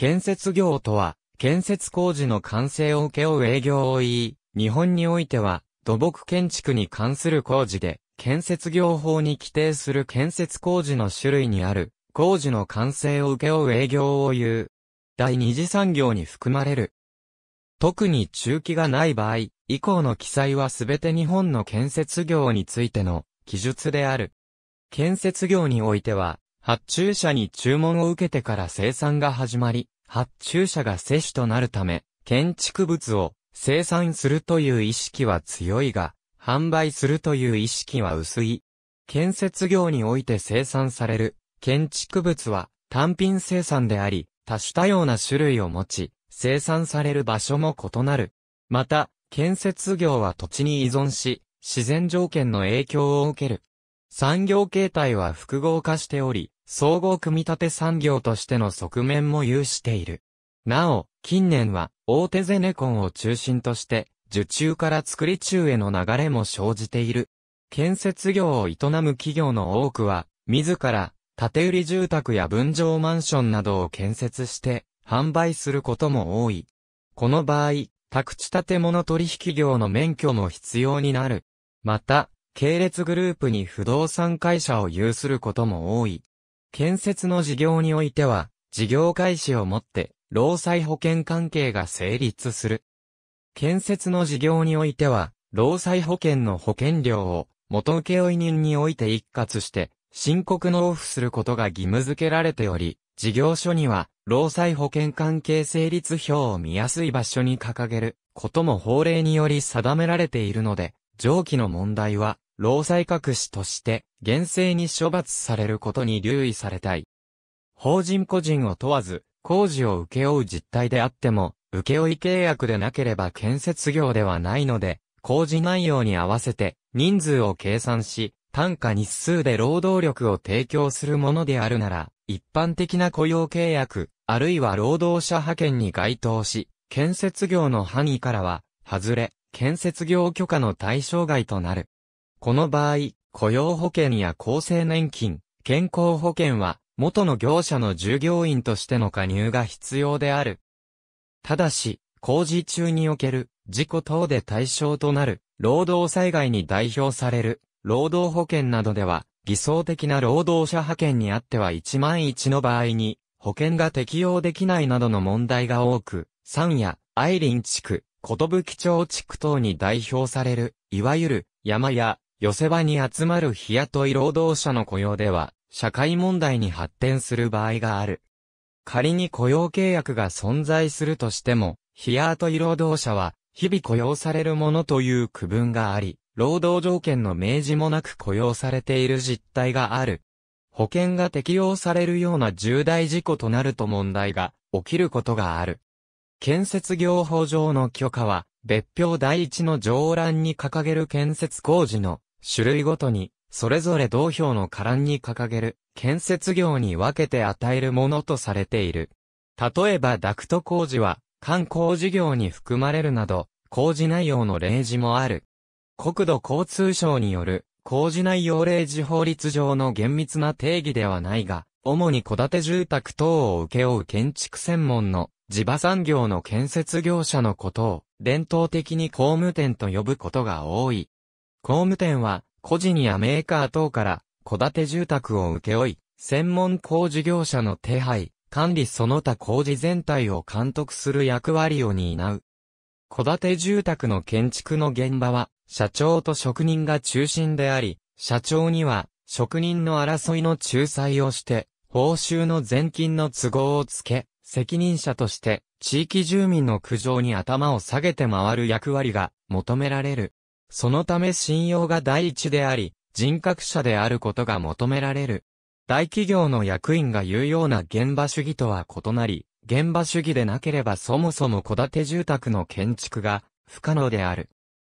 建設業とは、建設工事の完成を請け負う営業を言い、日本においては、土木建築に関する工事で、建設業法に規定する建設工事の種類にある、工事の完成を請け負う営業を言う。第二次産業に含まれる。特に中期がない場合、以降の記載はすべて日本の建設業についての記述である。建設業においては、発注者に注文を受けてから生産が始まり、発注者が接種となるため、建築物を生産するという意識は強いが、販売するという意識は薄い。建設業において生産される建築物は単品生産であり、多種多様な種類を持ち、生産される場所も異なる。また、建設業は土地に依存し、自然条件の影響を受ける。産業形態は複合化しており、総合組み立て産業としての側面も有している。なお、近年は大手ゼネコンを中心として、受注から作り中への流れも生じている。建設業を営む企業の多くは、自ら、建売住宅や分譲マンションなどを建設して、販売することも多い。この場合、宅地建物取引業の免許も必要になる。また、系列グループに不動産会社を有することも多い。建設の事業においては、事業開始をもって、労災保険関係が成立する。建設の事業においては、労災保険の保険料を元請負人において一括して、申告納付することが義務付けられており、事業所には、労災保険関係成立表を見やすい場所に掲げることも法令により定められているので、上記の問題は、労災隠しとして、厳正に処罰されることに留意されたい。法人個人を問わず、工事を請け負う実態であっても、請負契約でなければ建設業ではないので、工事内容に合わせて、人数を計算し、単価日数で労働力を提供するものであるなら、一般的な雇用契約、あるいは労働者派遣に該当し、建設業の範囲からは、外れ、建設業許可の対象外となる。この場合、雇用保険や厚生年金、健康保険は、元の業者の従業員としての加入が必要である。ただし、工事中における事故等で対象となる、労働災害に代表される、労働保険などでは、偽装的な労働者派遣にあっては1万1の場合に、保険が適用できないなどの問題が多く、山や、愛林地区、ことぶき町地区等に代表される、いわゆる、山や、寄せ場に集まる日雇い労働者の雇用では、社会問題に発展する場合がある。仮に雇用契約が存在するとしても、日雇い労働者は、日々雇用されるものという区分があり、労働条件の明示もなく雇用されている実態がある。保険が適用されるような重大事故となると問題が起きることがある。建設業法上の許可は、別表第一の上欄に掲げる建設工事の種類ごとに、それぞれ同表の下欄に掲げる建設業に分けて与えるものとされている。例えばダクト工事は、観光事業に含まれるなど、工事内容の例示もある。国土交通省による工事内容例示法律上の厳密な定義ではないが、主に戸建て住宅等を請け負う建築専門の地場産業の建設業者のことを伝統的に工務店と呼ぶことが多い。工務店は個人やメーカー等から戸建て住宅を請け負い、専門工事業者の手配、管理その他工事全体を監督する役割を担う。戸建て住宅の建築の現場は、社長と職人が中心であり、社長には、職人の争いの仲裁をして、報酬の全金の都合をつけ、責任者として、地域住民の苦情に頭を下げて回る役割が求められる。そのため信用が第一であり、人格者であることが求められる。大企業の役員が言うような現場主義とは異なり、現場主義でなければそもそも戸建て住宅の建築が不可能である。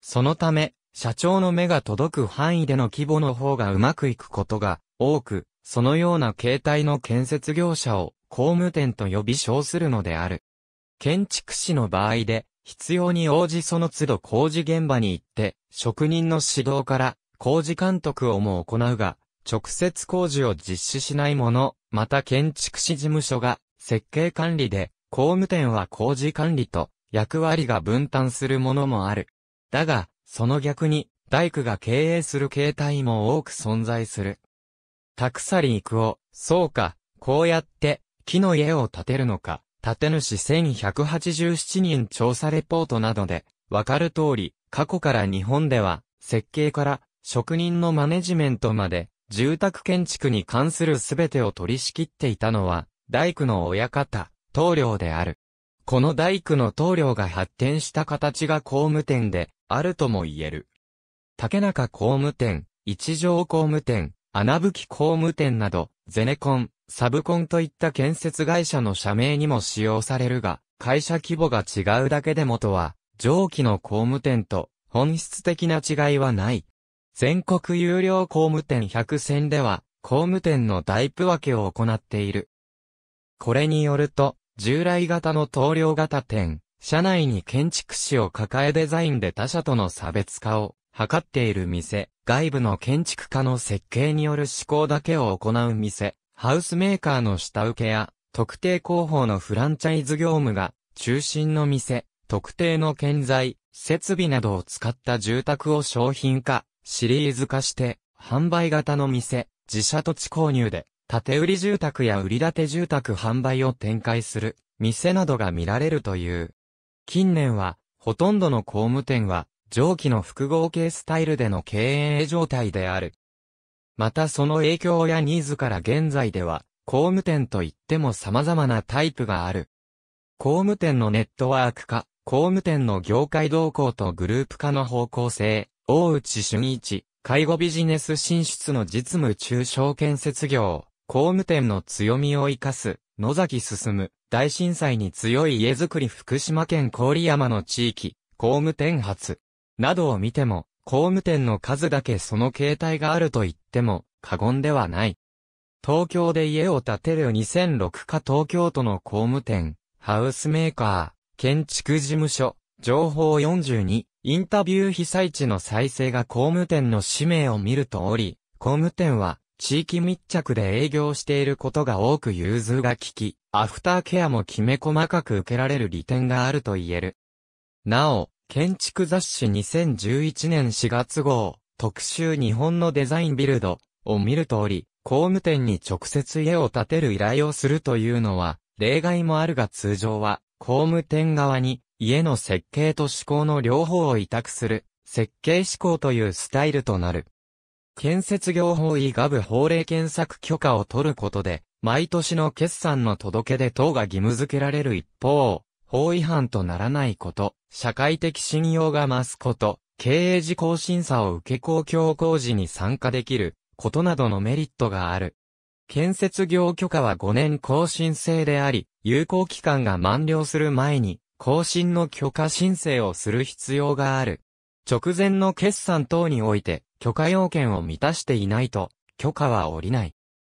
そのため、社長の目が届く範囲での規模の方がうまくいくことが多く、そのような形態の建設業者を工務店と呼び称するのである。建築士の場合で、必要に応じその都度工事現場に行って、職人の指導から工事監督をも行うが、直接工事を実施しないもの、また建築士事務所が設計管理で、工務店は工事管理と役割が分担するものもある。だが、その逆に、大工が経営する形態も多く存在する。たくさり育夫、そうか、こうやって、木の家を建てるのか、建主1187人調査レポートなどで、わかる通り、過去から日本では、設計から職人のマネジメントまで、住宅建築に関するすべてを取り仕切っていたのは、大工の親方、棟梁である。この大工の棟梁が発展した形が工務店で、あるとも言える。竹中工務店、一条工務店、穴吹工務店など、ゼネコン、サブコンといった建設会社の社名にも使用されるが、会社規模が違うだけで元は、上記の工務店と本質的な違いはない。全国有料工務店100選では、工務店のタイプ分けを行っている。これによると、従来型の棟梁型店、社内に建築士を抱えデザインで他社との差別化を図っている店、外部の建築家の設計による施工だけを行う店、ハウスメーカーの下請けや、特定広報のフランチャイズ業務が中心の店、特定の建材、設備などを使った住宅を商品化、シリーズ化して、販売型の店、自社土地購入で、建売住宅や売建住宅販売を展開する、店などが見られるという。近年は、ほとんどの工務店は、上記の複合系スタイルでの経営状態である。またその影響やニーズから現在では、工務店といっても様々なタイプがある。工務店のネットワーク化、工務店の業界動向とグループ化の方向性、大内俊一、介護ビジネス進出の実務中小建設業、工務店の強みを生かす、野崎進む、大震災に強い家づくり福島県郡山の地域、工務店発、などを見ても、工務店の数だけその形態があると言っても過言ではない。東京で家を建てる2006か東京都の工務店、ハウスメーカー、建築事務所、情報42、インタビュー被災地の再生が工務店の使命を見るとおり、工務店は地域密着で営業していることが多く融通が利き、アフターケアもきめ細かく受けられる利点があると言える。なお、建築雑誌2011年4月号、特集日本のデザインビルドを見る通り、工務店に直接家を建てる依頼をするというのは、例外もあるが通常は、工務店側に家の設計と施工の両方を委託する、設計施工というスタイルとなる。建設業法医ガブ法令検索許可を取ることで、毎年の決算の届け出等が義務付けられる一方、法違反とならないこと、社会的信用が増すこと、経営事項審査を受け公共工事に参加できることなどのメリットがある。建設業許可は5年更新制であり、有効期間が満了する前に、更新の許可申請をする必要がある。直前の決算等において、許可要件を満たしていないと、許可は下りない。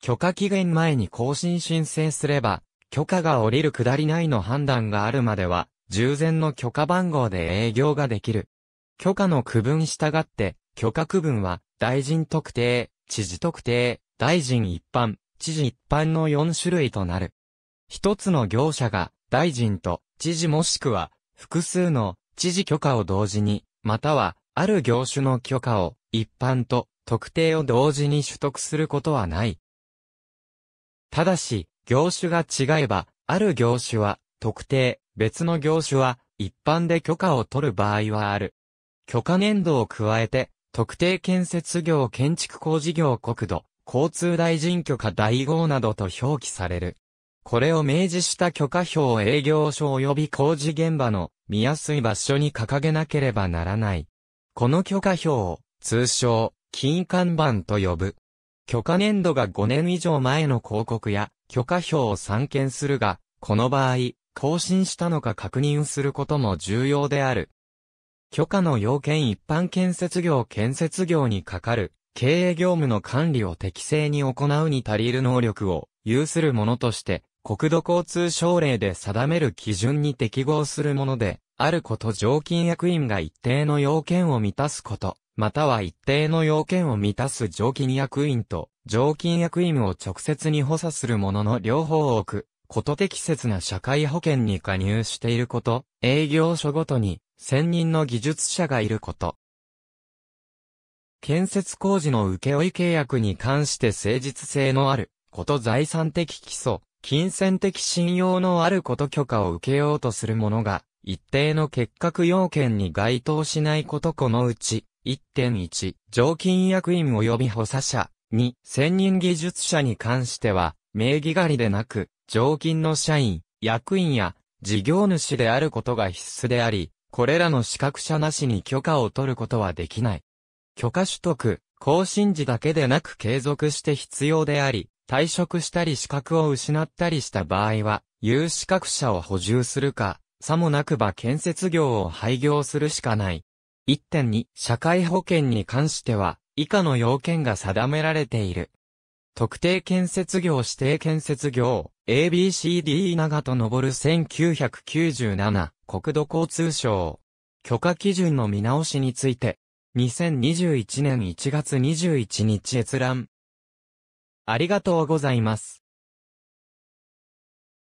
許可期限前に更新申請すれば、許可が下りる下りないの判断があるまでは、従前の許可番号で営業ができる。許可の区分従って、許可区分は、大臣特定、知事特定、大臣一般、知事一般の4種類となる。一つの業者が、大臣と、知事もしくは、複数の、知事許可を同時に、または、ある業種の許可を、一般と特定を同時に取得することはない。ただし、業種が違えば、ある業種は特定、別の業種は一般で許可を取る場合はある。許可年度を加えて、特定建設業建築工事業国土、交通大臣許可第号などと表記される。これを明示した許可表を営業所及び工事現場の見やすい場所に掲げなければならない。この許可表を通称、金看板と呼ぶ。許可年度が5年以上前の広告や許可表を散見するが、この場合、更新したのか確認することも重要である。許可の要件一般建設業建設業にかかる経営業務の管理を適正に行うに足りる能力を有するものとして国土交通省令で定める基準に適合するものであること常勤役員が一定の要件を満たすこと。または一定の要件を満たす常勤役員と、常勤役員を直接に補佐するものの両方を置くこと適切な社会保険に加入していること、営業所ごとに専任の技術者がいること。建設工事の請負契約に関して誠実性のあること財産的基礎、金銭的信用のあること許可を受けようとする者が、一定の結核要件に該当しないことこのうち、1.1、常勤役員及び補佐者、2、専任技術者に関しては、名義狩りでなく、常勤の社員、役員や事業主であることが必須であり、これらの資格者なしに許可を取ることはできない。許可取得、更新時だけでなく継続して必要であり、退職したり資格を失ったりした場合は、有資格者を補充するか、さもなくば建設業を廃業するしかない。1.2、社会保険に関しては、以下の要件が定められている。特定建設業指定建設業、ABCD 長と登る1997、国土交通省。許可基準の見直しについて、2021年1月21日閲覧。ありがとうございます。